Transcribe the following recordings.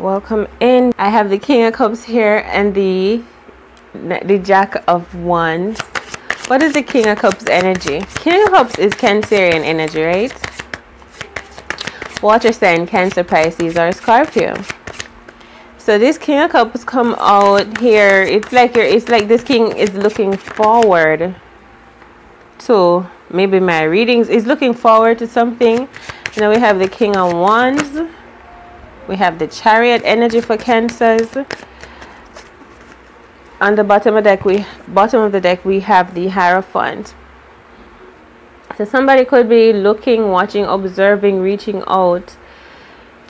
welcome in. I have the king of cups here and the the jack of wands. What is the king of cups energy? King of cups is cancerian energy right? Water sign cancer pisces or scorpio. So this king of cups come out here. It's like you're it's like this king is looking forward to maybe my readings. Is looking forward to something. Now we have the king of wands we have the chariot energy for cancers. On the bottom of the deck we bottom of the deck we have the hierophant so somebody could be looking watching observing reaching out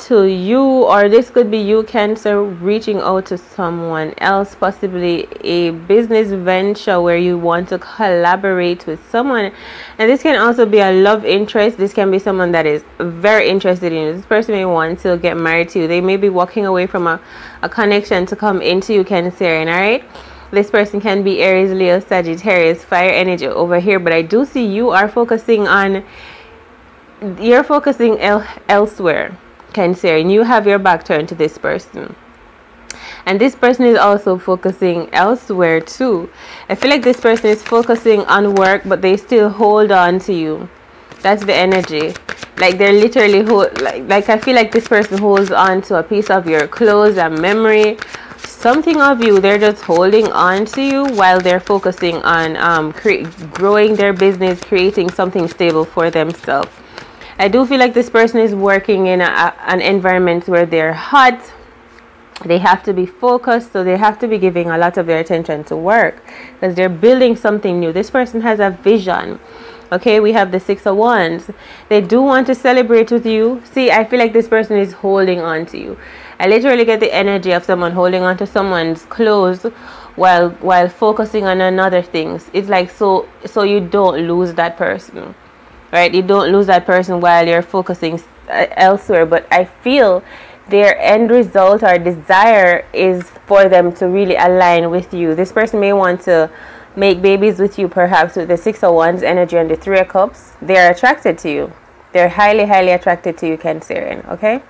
to you or this could be you cancer reaching out to someone else possibly a business venture where you want to collaborate with someone. And this can also be a love interest. This can be someone that is very interested in you. This person may want to get married to you. They may be walking away from a, a connection to come into you cancerian all right? This person can be aries leo sagittarius fire energy over here but i do see you are focusing on you're focusing el elsewhere Cancer, and you have your back turned to this person. And this person is also focusing elsewhere too. I feel like this person is focusing on work, but they still hold on to you. That's the energy. Like they're literally hold, like like I feel like this person holds on to a piece of your clothes and memory, something of you. They're just holding on to you while they're focusing on um, growing their business, creating something stable for themselves. I do feel like this person is working in a, an environment where they're hot. They have to be focused, so they have to be giving a lot of their attention to work because they're building something new. This person has a vision. Okay, we have the Six of Wands. They do want to celebrate with you. See, I feel like this person is holding on to you. I literally get the energy of someone holding on to someone's clothes while while focusing on another things. It's like so so you don't lose that person right? You don't lose that person while you're focusing uh, elsewhere. But i feel their end result or desire is for them to really align with you. This person may want to make babies with you perhaps with the six of wands energy and the three of cups. They're attracted to you. They're highly highly attracted to you cancerian okay?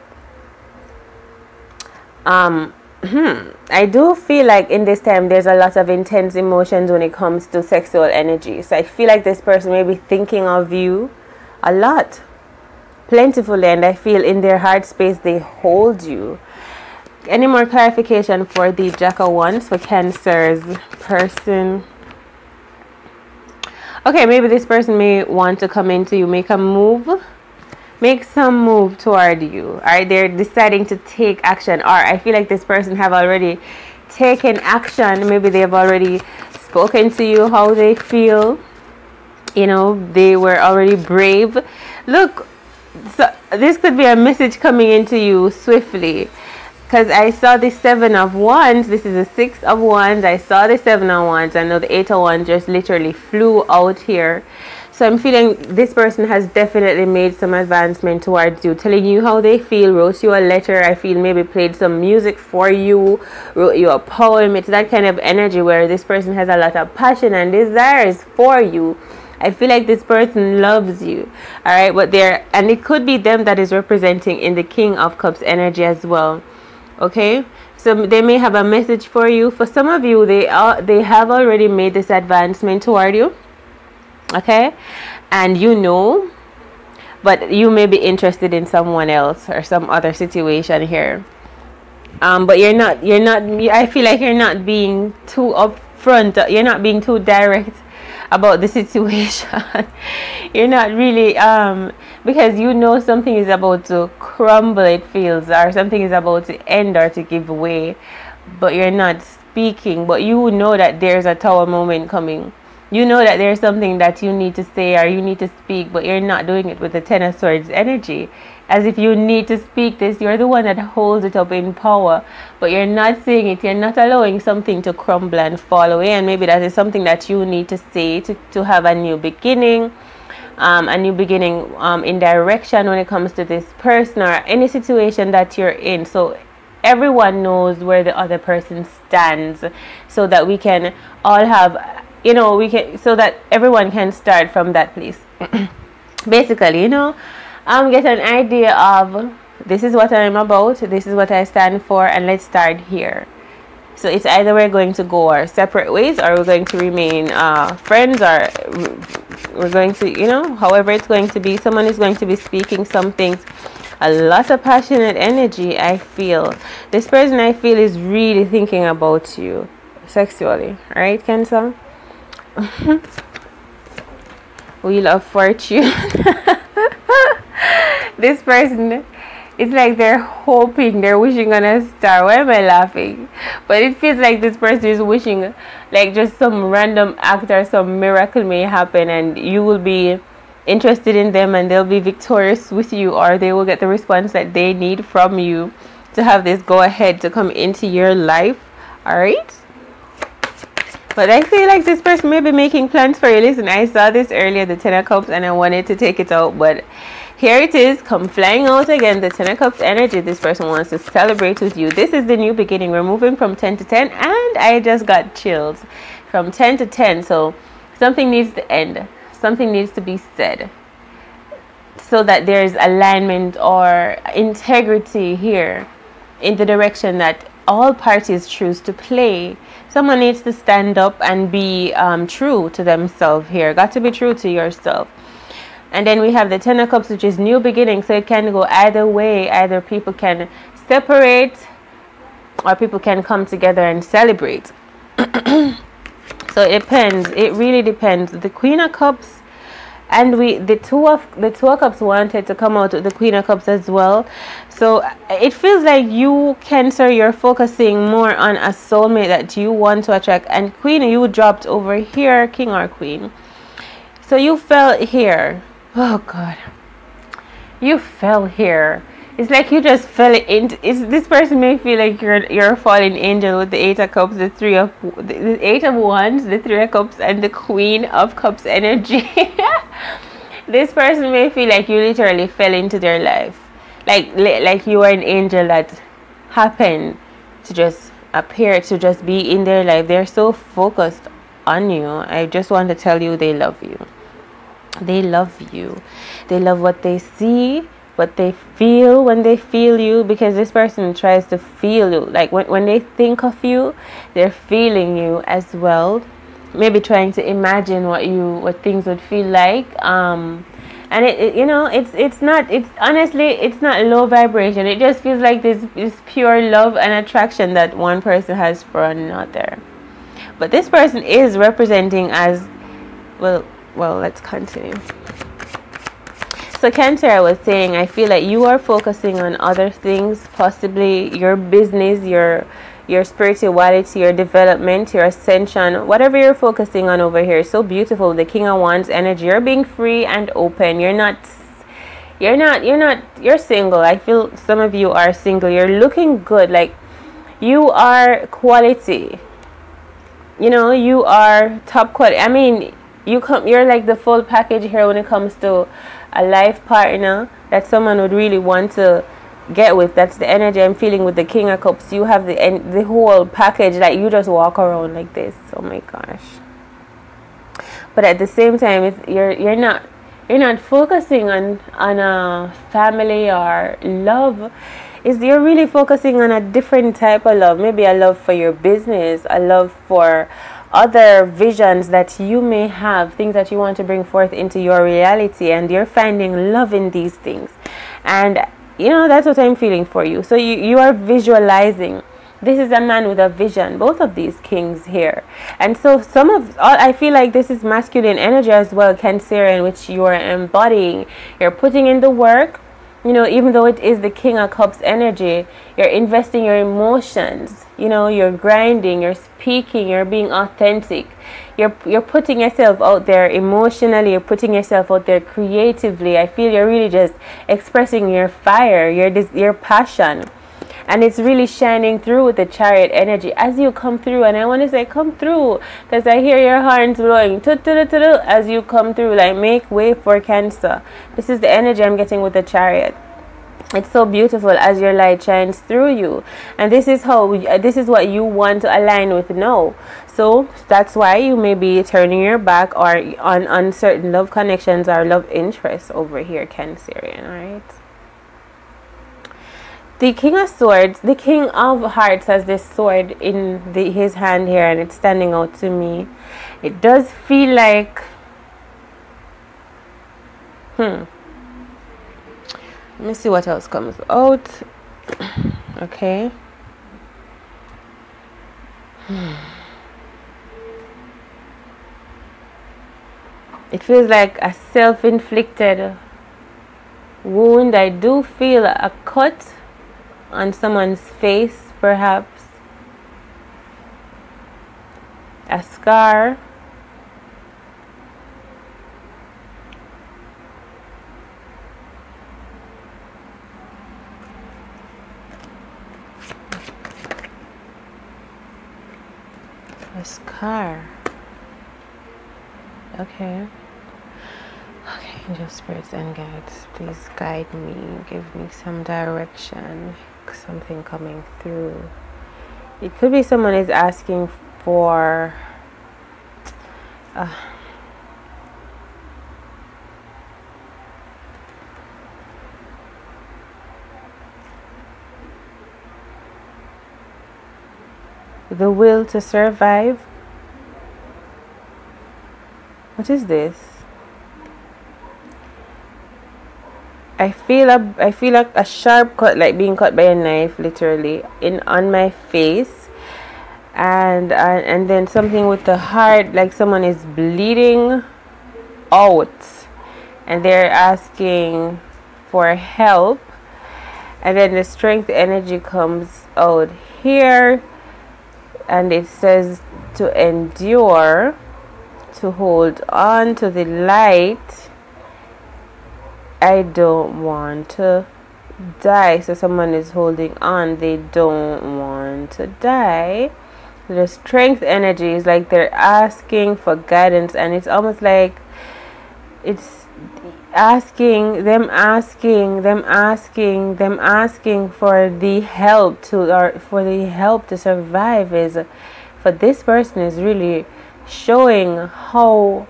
Um. Hmm. I do feel like in this time there's a lot of intense emotions when it comes to sexual energy. So I feel like this person may be thinking of you a lot, plentifully, and I feel in their heart space they hold you. Any more clarification for the Jack of Wands for Cancer's person? Okay, maybe this person may want to come into you, make a move make some move toward you. All right they're deciding to take action? Or i feel like this person have already taken action. Maybe they have already spoken to you how they feel. You know they were already brave. Look so this could be a message coming into you swiftly. Because I saw the seven of wands. This is the six of wands. I saw the seven of wands. I know the eight of wands just literally flew out here so I'm feeling this person has definitely made some advancement towards you, telling you how they feel, wrote you a letter, I feel maybe played some music for you, wrote you a poem. It's that kind of energy where this person has a lot of passion and desires for you. I feel like this person loves you. All right, but they're and it could be them that is representing in the King of Cups energy as well. Okay? So they may have a message for you. For some of you, they are they have already made this advancement toward you okay? And you know but you may be interested in someone else or some other situation here. Um but you're not you're not i feel like you're not being too upfront you're not being too direct about the situation. You're not really um because you know something is about to crumble it feels or something is about to end or to give way but you're not speaking. But you know that there's a tower moment coming you know that there's something that you need to say or you need to speak, but you're not doing it with the Ten of Swords energy. As if you need to speak this, you're the one that holds it up in power, but you're not saying it. You're not allowing something to crumble and fall away. And maybe that is something that you need to say to, to have a new beginning. Um, a new beginning um, in direction when it comes to this person or any situation that you're in. So everyone knows where the other person stands so that we can all have you know we can so that everyone can start from that place basically you know um get an idea of this is what I'm about, this is what I stand for, and let's start here. So it's either we're going to go our separate ways or we're going to remain uh, friends or we're going to, you know, however it's going to be. Someone is going to be speaking some things. A lot of passionate energy, I feel. This person I feel is really thinking about you sexually, right, Cancer? Wheel of Fortune. this person it's like they're hoping they're wishing on a star. Why am i laughing? But it feels like this person is wishing like just some random act or some miracle may happen and you will be interested in them and they'll be victorious with you or they will get the response that they need from you to have this go ahead to come into your life. All right but I feel like this person may be making plans for you. Listen, I saw this earlier, the Ten of Cups, and I wanted to take it out, but here it is, come flying out again. The Ten of Cups energy. This person wants to celebrate with you. This is the new beginning. We're moving from 10 to 10, and I just got chills from 10 to 10. So something needs to end, something needs to be said so that there's alignment or integrity here in the direction that all parties choose to play. Someone needs to stand up and be um, true to themselves here. Got to be true to yourself. And then we have the ten of cups which is new beginning. So it can go either way. Either people can separate or people can come together and celebrate. So it depends. It really depends. The queen of cups and we the two of the two of cups wanted to come out with the queen of cups as well so uh, it feels like you cancer you're focusing more on a soulmate that you want to attract and queen you dropped over here king or queen so you fell here Oh God. You fell here. It's like you just fell into it's this person may feel like you're you're a fallen angel with the eight of cups, the three of the eight of wands, the three of cups, and the queen of cups energy. this person may feel like you literally fell into their life. Like like you are an angel that happened to just appear to just be in their life. They're so focused on you. I just want to tell you they love you they love you they love what they see what they feel when they feel you because this person tries to feel you. Like when, when they think of you they're feeling you as well. Maybe trying to imagine what you what things would feel like. Um and it, it, you know it's it's not it's honestly it's not low vibration. It just feels like this this pure love and attraction that one person has for another. But this person is representing as well well, let's continue. So, I was saying, I feel like you are focusing on other things, possibly your business, your your spirituality, your development, your ascension, whatever you're focusing on over here. So beautiful. The King of Wands energy. You're being free and open. You're not you're not you're not you're single. I feel some of you are single. You're looking good. Like you are quality. You know, you are top quality. I mean, you come you're like the full package here when it comes to a life partner that someone would really want to get with. That's the energy i'm feeling with the king of cups. You have the the whole package like you just walk around like this. Oh my gosh. But at the same time it's, you're you're not you're not focusing on on a family or love is you're really focusing on a different type of love. Maybe a love for your business a love for other visions that you may have, things that you want to bring forth into your reality, and you're finding love in these things. And you know, that's what I'm feeling for you. So you, you are visualizing. This is a man with a vision, both of these kings here. And so some of all I feel like this is masculine energy as well, Cancerian, which you are embodying. You're putting in the work, you know, even though it is the King of Cups energy, you're investing your emotions. You know, you're grinding, you're speaking, you're being authentic. You're you're putting yourself out there emotionally. You're putting yourself out there creatively. I feel you're really just expressing your fire, your your passion and it's really shining through with the chariot energy. As you come through and i want to say come through because i hear your horns blowing. As you come through like make way for cancer. This is the energy i'm getting with the chariot. It's so beautiful as your light shines through you. And this is how uh, this is what you want to align with now. So that's why you may be turning your back or on uncertain love connections or love interests over here cancerian all right the king of swords the king of hearts has this sword in the, his hand here and it's standing out to me. It does feel like hmm. Let me see what else comes out. Okay. Hmm. it feels like a self-inflicted wound. I do feel a cut on someone's face perhaps. A scar. A scar. Okay. Okay angel spirits and guides please guide me. Give me some direction something coming through it could be someone is asking for uh, the will to survive what is this? I feel a I feel like a sharp cut like being cut by a knife literally in on my face. And uh, and then something with the heart like someone is bleeding out. And they're asking for help. And then the strength energy comes out here. And it says to endure to hold on to the light I don't want to die. So someone is holding on. They don't want to die. The strength energy is like they're asking for guidance and it's almost like it's asking them asking them asking them asking for the help to or for the help to survive is for this person is really showing how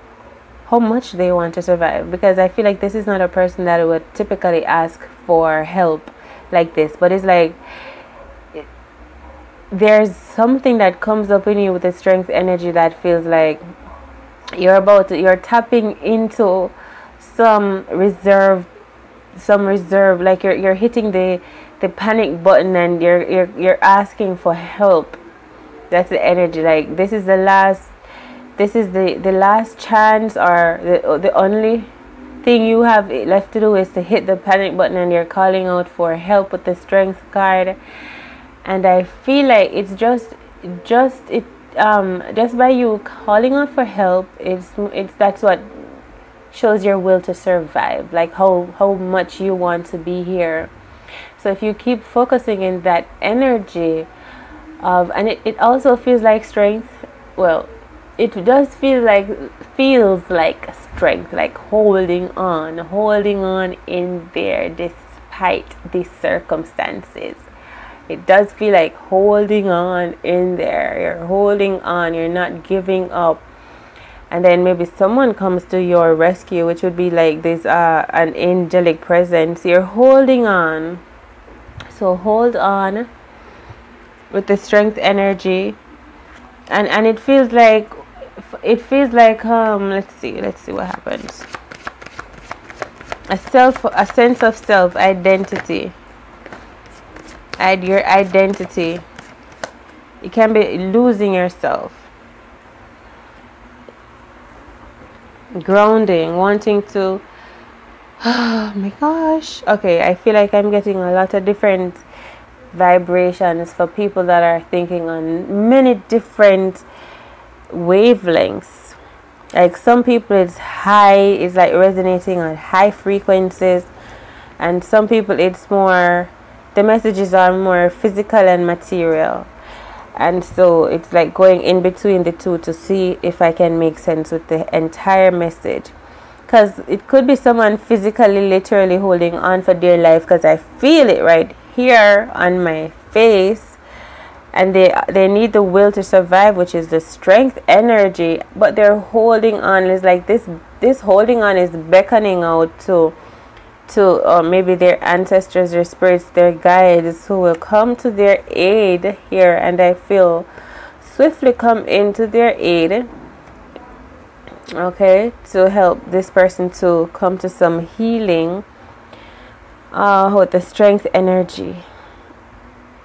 how much they want to survive. Because I feel like this is not a person that would typically ask for help like this. But it's like there's something that comes up in you with the strength energy that feels like you're about to, you're tapping into some reserve some reserve. Like you're you're hitting the the panic button and you're you're you're asking for help. That's the energy. Like this is the last this is the the last chance or the, the only thing you have left to do is to hit the panic button and you're calling out for help with the strength card. And i feel like it's just just it um just by you calling out for help it's it's that's what shows your will to survive like how how much you want to be here. So if you keep focusing in that energy of and it, it also feels like strength well it does feel like feels like strength like holding on holding on in there despite the circumstances. It does feel like holding on in there. You're holding on you're not giving up. And then maybe someone comes to your rescue which would be like this uh, an angelic presence. You're holding on. So hold on with the strength energy. And and it feels like it feels like um let's see let's see what happens. A self a sense of self identity. And your identity. It can be losing yourself. Grounding wanting to oh my gosh. Okay i feel like i'm getting a lot of different vibrations for people that are thinking on many different wavelengths. Like some people it's high it's like resonating on high frequencies and some people it's more the messages are more physical and material. And so it's like going in between the two to see if i can make sense with the entire message. Because it could be someone physically literally holding on for dear life because i feel it right here on my face and they they need the will to survive which is the strength energy. But they're holding on. It's like this this holding on is beckoning out to to or maybe their ancestors their spirits their guides who will come to their aid here. And i feel swiftly come into their aid okay to help this person to come to some healing uh, with the strength energy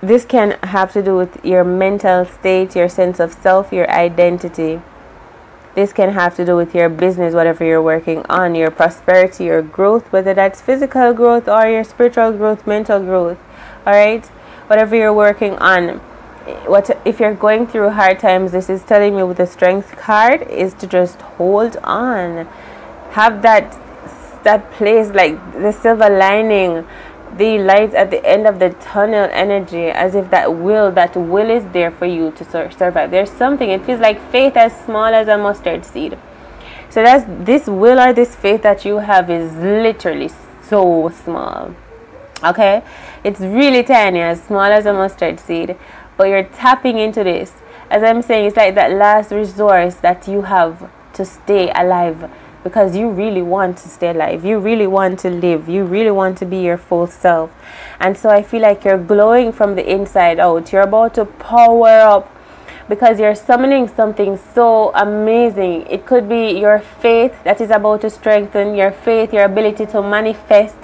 this can have to do with your mental state your sense of self your identity this can have to do with your business, whatever you're working on, your prosperity, your growth, whether that's physical growth or your spiritual growth, mental growth. All right, whatever you're working on. What if you're going through hard times? This is telling me with the strength card is to just hold on, have that that place like the silver lining the light at the end of the tunnel energy as if that will that will is there for you to sur- survive. There's something it feels like faith as small as a mustard seed. So that's this will or this faith that you have is literally so small okay? It's really tiny as small as a mustard seed but you're tapping into this. As i'm saying it's like that last resource that you have to stay alive because you really want to stay alive. You really want to live. You really want to be your full self. And so I feel like you're glowing from the inside out. You're about to power up because you're summoning something so amazing. It could be your faith that is about to strengthen, your faith, your ability to manifest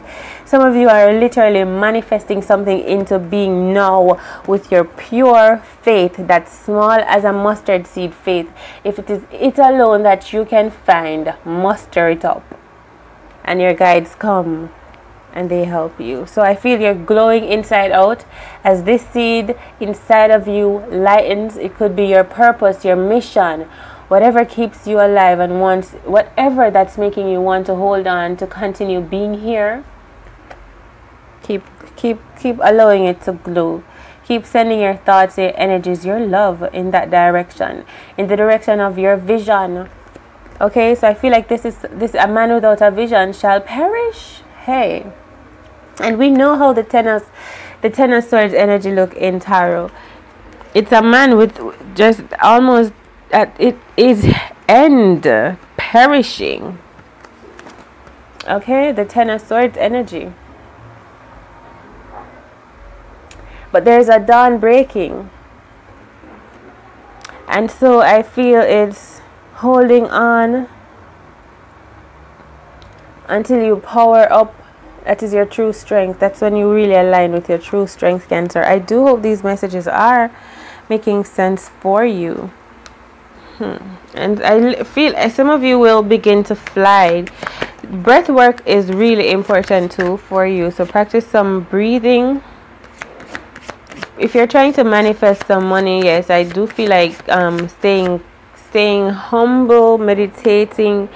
some of you are literally manifesting something into being now with your pure faith that's small as a mustard seed faith. If it is it alone that you can find, muster it up. And your guides come and they help you. So I feel you're glowing inside out as this seed inside of you lightens. It could be your purpose, your mission, whatever keeps you alive and wants whatever that's making you want to hold on to continue being here keep keep keep allowing it to glow. Keep sending your thoughts your energies your love in that direction in the direction of your vision. Okay so i feel like this is this a man without a vision shall perish. Hey. And we know how the ten of the ten swords energy look in tarot. It's a man with just almost at it is end perishing. Okay the ten of swords energy but there's a dawn breaking. And so I feel it's holding on until you power up. That is your true strength. That's when you really align with your true strength, Cancer. I do hope these messages are making sense for you. Hmm. And I feel some of you will begin to fly. Breath work is really important too for you. So practice some breathing if you're trying to manifest some money yes i do feel like um, staying staying humble meditating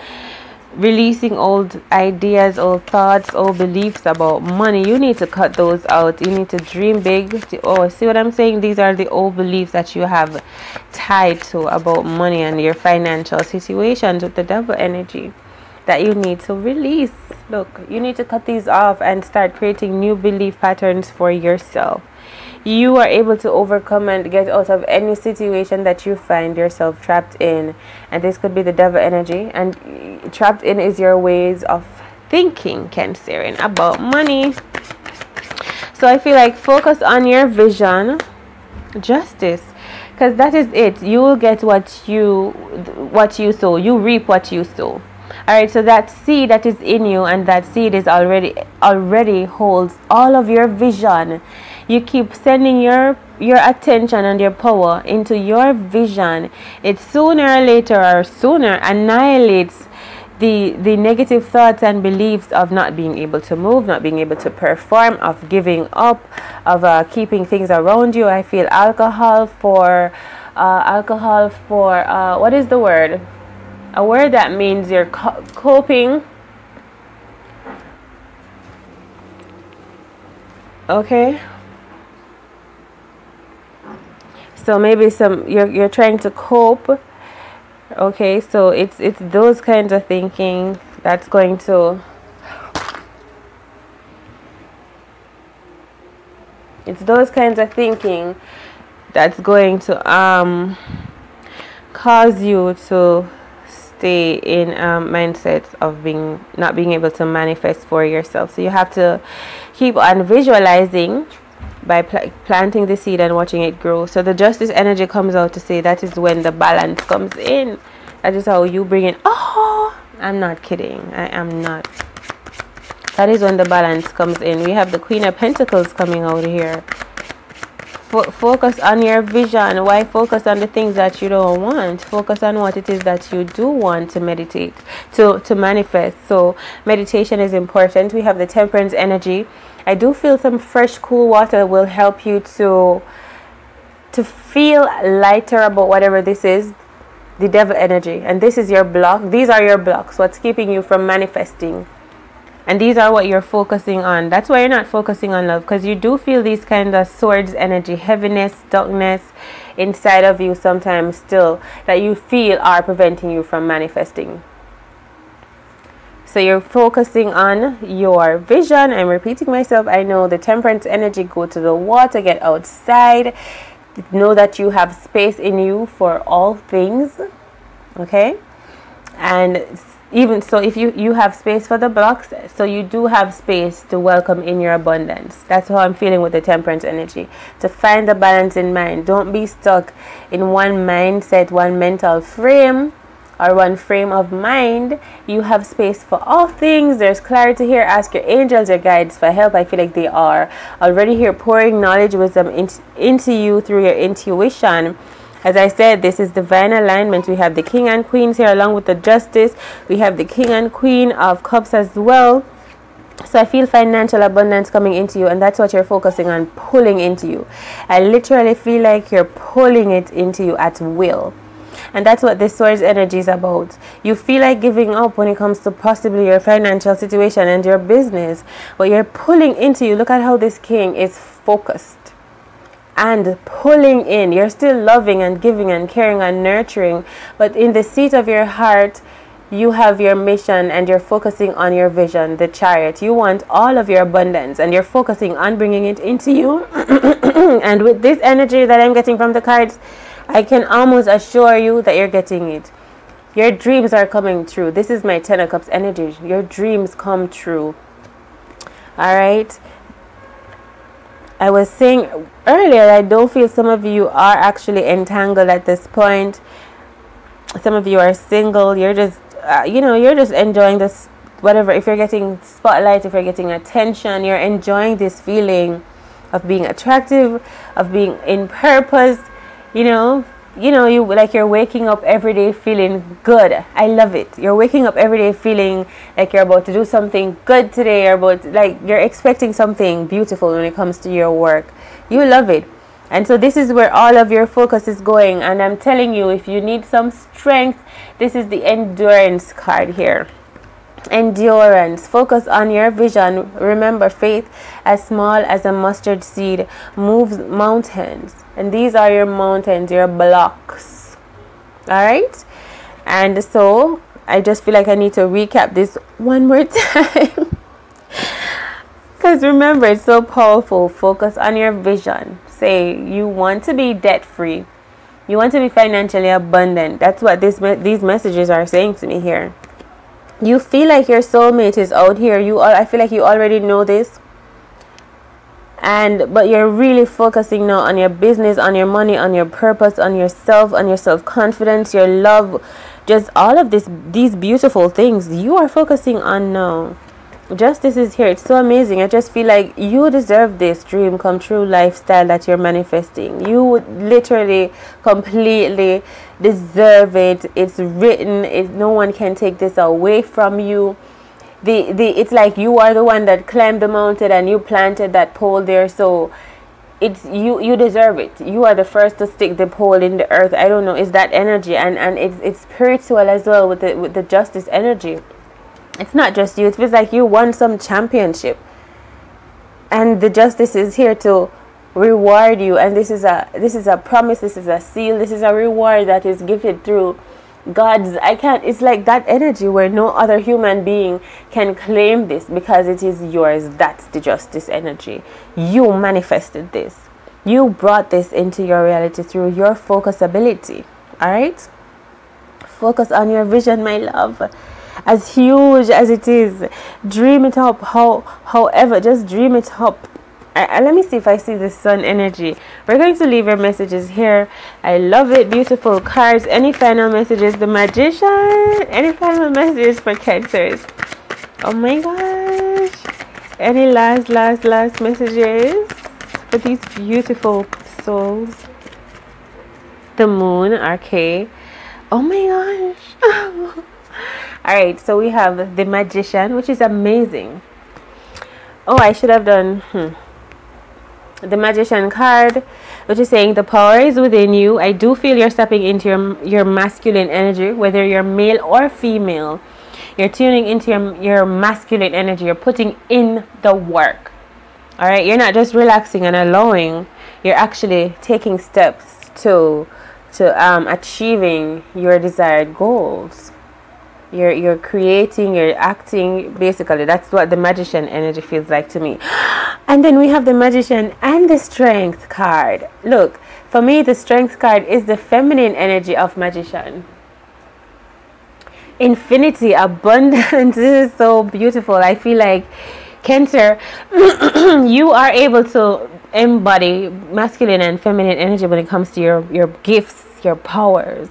releasing old ideas old thoughts old beliefs about money you need to cut those out. You need to dream big. Oh see what i'm saying? These are the old beliefs that you have tied to about money and your financial situations with the devil energy that you need to release. Look you need to cut these off and start creating new belief patterns for yourself you are able to overcome and get out of any situation that you find yourself trapped in. And this could be the devil energy. And trapped in is your ways of thinking, Cancerian, about money. So I feel like focus on your vision, justice, because that is it. You will get what you what you sow. You reap what you sow. All right. So that seed that is in you, and that seed is already already holds all of your vision you keep sending your your attention and your power into your vision. It sooner or later or sooner annihilates the the negative thoughts and beliefs of not being able to move not being able to perform of giving up of uh, keeping things around you. I feel alcohol for uh, alcohol for uh, what is the word? A word that means you're co coping. Okay so maybe some you're you're trying to cope. Okay so it's it's those kinds of thinking that's going to it's those kinds of thinking that's going to um cause you to stay in um, mindset of being not being able to manifest for yourself. So you have to keep on visualizing by pl- planting the seed and watching it grow. So the justice energy comes out to say that is when the balance comes in. That is how you bring in oh i'm not kidding. I am not. That is when the balance comes in. We have the queen of pentacles coming out here Fo- focus on your vision. Why focus on the things that you don't want? Focus on what it is that you do want to meditate to to manifest. So meditation is important. We have the temperance energy. I do feel some fresh cool water will help you to to feel lighter about whatever this is the devil energy. And this is your block. These are your blocks. What's keeping you from manifesting and these are what you're focusing on. That's why you're not focusing on love because you do feel these kind of swords energy heaviness darkness inside of you sometimes still that you feel are preventing you from manifesting. So you're focusing on your vision. I'm repeating myself. I know the temperance energy go to the water get outside. Know that you have space in you for all things okay? And even so if you you have space for the blocks so you do have space to welcome in your abundance. That's how i'm feeling with the temperance energy. To find the balance in mind. Don't be stuck in one mindset one mental frame or one frame of mind. You have space for all things. There's clarity here. Ask your angels your guides for help. I feel like they are already here pouring knowledge wisdom into, into you through your intuition as I said, this is divine alignment. We have the king and queens here along with the justice. We have the king and queen of cups as well. So I feel financial abundance coming into you, and that's what you're focusing on, pulling into you. I literally feel like you're pulling it into you at will. And that's what this swords energy is about. You feel like giving up when it comes to possibly your financial situation and your business, but you're pulling into you. Look at how this king is focused and pulling in. You're still loving and giving and caring and nurturing, but in the seat of your heart, you have your mission and you're focusing on your vision, the chariot. You want all of your abundance and you're focusing on bringing it into you. and with this energy that I'm getting from the cards, I can almost assure you that you're getting it. Your dreams are coming true. This is my Ten of Cups energy. Your dreams come true. All right. I was saying earlier, I don't feel some of you are actually entangled at this point. Some of you are single. You're just, uh, you know, you're just enjoying this, whatever. If you're getting spotlight, if you're getting attention, you're enjoying this feeling of being attractive, of being in purpose, you know, you know you like you're waking up every day feeling good. I love it. You're waking up every day feeling like you're about to do something good today. Or about like you're expecting something beautiful when it comes to your work. You love it. And so this is where all of your focus is going. And i'm telling you if you need some strength this is the endurance card here endurance. Focus on your vision. Remember faith as small as a mustard seed moves mountains. And these are your mountains your blocks. All right and so i just feel like i need to recap this one more time. Because remember it's so powerful. Focus on your vision. Say you want to be debt free you want to be financially abundant. That's what this these messages are saying to me here you feel like your soulmate is out here. You all i feel like you already know this. And but you're really focusing now on your business on your money on your purpose on yourself on your self-confidence your love just all of this these beautiful things you are focusing on now justice is here. It's so amazing. I just feel like you deserve this dream come true lifestyle that you're manifesting. You literally completely deserve it. It's written. It no one can take this away from you. The the it's like you are the one that climbed the mountain and you planted that pole there. So it's you you deserve it. You are the first to stick the pole in the earth. I don't know. It's that energy. And and it's it's spiritual as well with the with the justice energy it's not just you it feels like you won some championship and the justice is here to reward you and this is a this is a promise this is a seal this is a reward that is gifted through God's, I can't, it's like that energy where no other human being can claim this because it is yours. That's the justice energy. You manifested this. You brought this into your reality through your focus ability. All right? focus on your vision my love as huge as it is dream it up how however just dream it up I, let me see if I see the sun energy. We're going to leave your messages here. I love it. Beautiful cards. Any final messages? The magician. Any final messages for cancers? Oh my gosh. Any last, last, last messages for these beautiful souls? The moon. Okay. Oh my gosh. All right. So we have the magician, which is amazing. Oh, I should have done. Hmm the magician card which is saying the power is within you i do feel you're stepping into your your masculine energy whether you're male or female you're tuning into your, your masculine energy you're putting in the work all right you're not just relaxing and allowing you're actually taking steps to to um, achieving your desired goals you're you're creating you're acting basically. That's what the magician energy feels like to me. And then we have the magician and the strength card. Look for me the strength card is the feminine energy of magician. Infinity abundance. This is so beautiful. I feel like cancer you are able to embody masculine and feminine energy when it comes to your your gifts your powers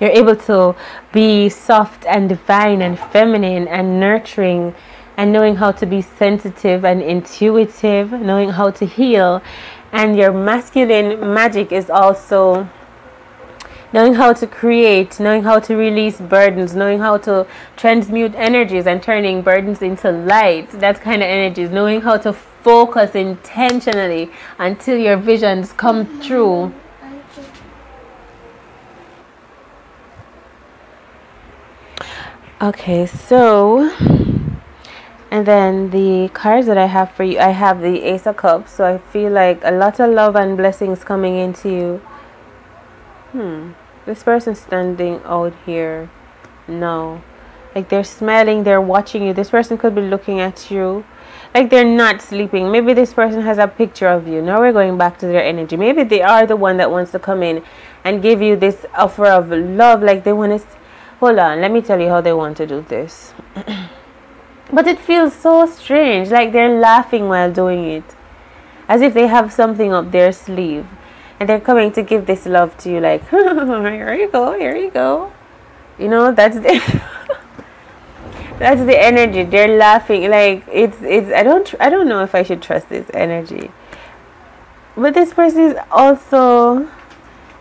you're able to be soft and divine and feminine and nurturing and knowing how to be sensitive and intuitive, knowing how to heal. And your masculine magic is also knowing how to create, knowing how to release burdens, knowing how to transmute energies and turning burdens into light. That kind of energies, knowing how to focus intentionally until your visions come true Okay, so and then the cards that I have for you, I have the Ace of Cups. So I feel like a lot of love and blessings coming into you. Hmm. This person standing out here. No. Like they're smiling, they're watching you. This person could be looking at you. Like they're not sleeping. Maybe this person has a picture of you. Now we're going back to their energy. Maybe they are the one that wants to come in and give you this offer of love. Like they want to hold on let me tell you how they want to do this. But it feels so strange like they're laughing while doing it. As if they have something up their sleeve. And they're coming to give this love to you like here you go here you go. You know that's the that's the energy. They're laughing like it's it's i don't i don't know if i should trust this energy. But this person is also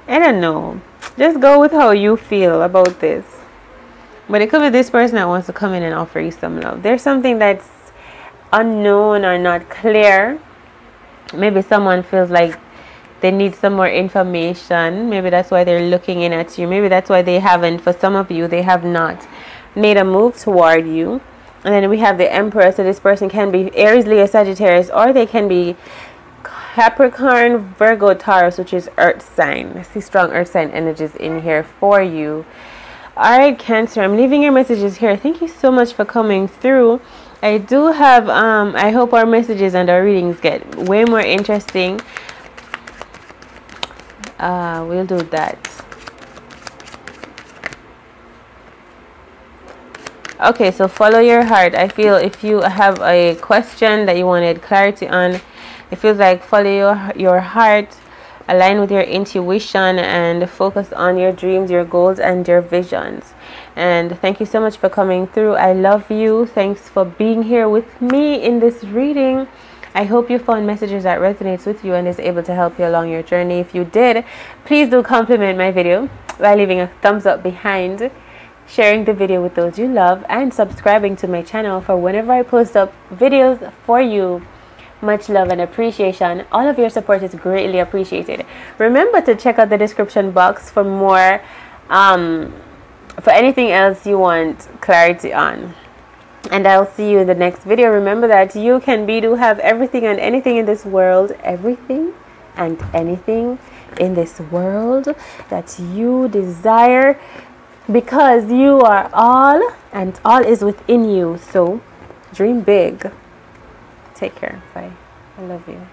i don't know. Just go with how you feel about this but it could be this person that wants to come in and offer you some love. There's something that's unknown or not clear. Maybe someone feels like they need some more information. Maybe that's why they're looking in at you. Maybe that's why they haven't, for some of you, they have not made a move toward you. And then we have the Emperor. So this person can be Aries, Leo, Sagittarius, or they can be Capricorn, Virgo, Taurus, which is Earth sign. I see strong Earth sign energies in here for you. Alright, Cancer, I'm leaving your messages here. Thank you so much for coming through. I do have, um, I hope our messages and our readings get way more interesting. Uh, we'll do that. Okay, so follow your heart. I feel if you have a question that you wanted clarity on, it feels like follow your, your heart align with your intuition and focus on your dreams, your goals, and your visions. And thank you so much for coming through. I love you. Thanks for being here with me in this reading. I hope you found messages that resonates with you and is able to help you along your journey. If you did, please do compliment my video by leaving a thumbs up behind, sharing the video with those you love, and subscribing to my channel for whenever I post up videos for you much love and appreciation. All of your support is greatly appreciated. Remember to check out the description box for more, um, for anything else you want clarity on. And I'll see you in the next video. Remember that you can be, do, have everything and anything in this world. Everything and anything in this world that you desire because you are all and all is within you. So dream big. Take care. Bye. I love you.